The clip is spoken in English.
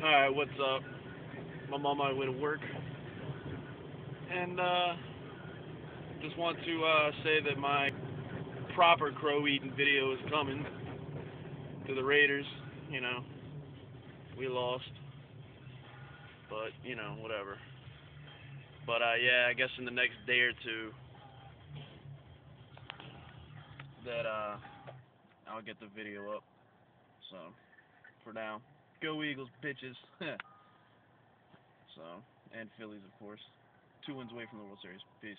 Alright, what's up? I'm on my way to work. And, uh, just want to, uh, say that my proper crow eating video is coming to the Raiders. You know, we lost. But, you know, whatever. But, uh, yeah, I guess in the next day or two, that, uh, I'll get the video up. So, for now. Go Eagles, bitches. so, and Phillies, of course. Two wins away from the World Series. Peace.